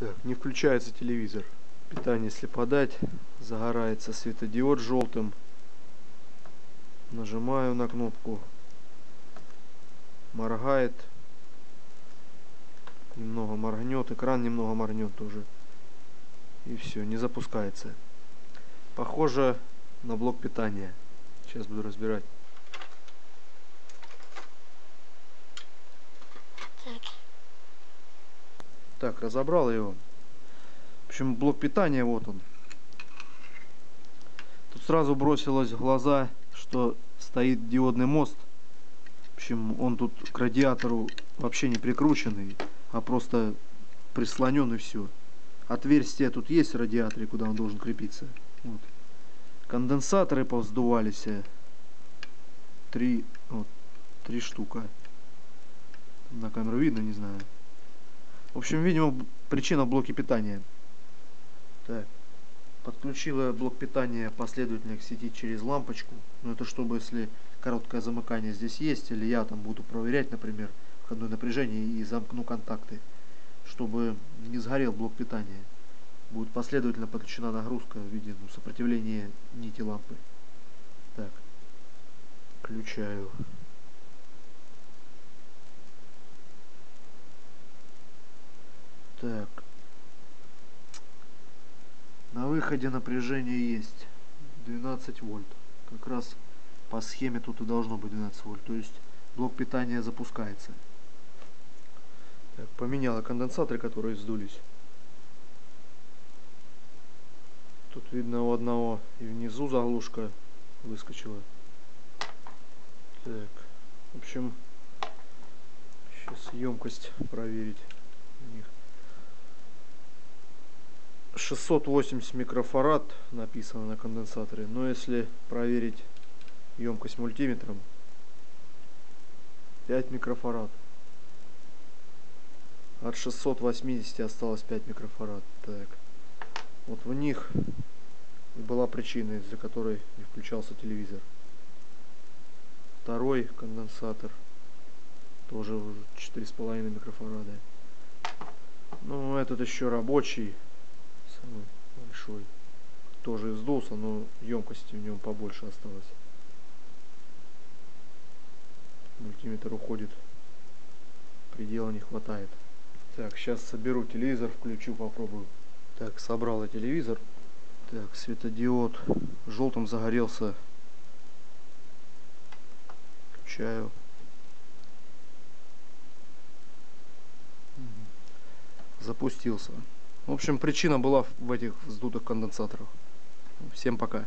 Так, не включается телевизор. Питание, если подать, загорается светодиод желтым. Нажимаю на кнопку. Моргает. Немного моргнет. Экран немного моргнет тоже. И все, не запускается. Похоже на блок питания. Сейчас буду разбирать. Так, разобрал его. В общем, блок питания, вот он. Тут сразу бросилось в глаза, что стоит диодный мост. В общем, он тут к радиатору вообще не прикрученный, а просто прислонен и все. Отверстие тут есть в радиаторе, куда он должен крепиться. Вот. Конденсаторы повздувались. Три, вот, три штука. На камеру видно, не знаю. В общем, видимо, причина в блоке питания. Так. Подключила блок питания последовательно к сети через лампочку. Но это чтобы, если короткое замыкание здесь есть, или я там буду проверять, например, входное напряжение и замкну контакты, чтобы не сгорел блок питания. Будет последовательно подключена нагрузка в виде ну, сопротивления нити лампы. Так. Включаю. Так. На выходе напряжение есть 12 вольт. Как раз по схеме тут и должно быть 12 вольт. То есть блок питания запускается. Так, поменяла конденсаторы, которые сдулись. Тут видно у одного и внизу заглушка выскочила. Так, в общем, сейчас емкость проверить у них. 680 микрофарад написано на конденсаторе, но если проверить емкость мультиметром, 5 микрофарад. От 680 осталось 5 микрофарад. Так. Вот в них была причина, из-за которой не включался телевизор. Второй конденсатор. Тоже уже 4,5 микрофарада. Ну, этот еще рабочий. Самый большой. Тоже сдулся, но емкости в нем побольше осталось. Мультиметр уходит. Предела не хватает. Так, сейчас соберу телевизор, включу, попробую. Так, собрал я телевизор. Так, светодиод желтым загорелся. Включаю. Запустился. В общем, причина была в этих вздутых конденсаторах. Всем пока.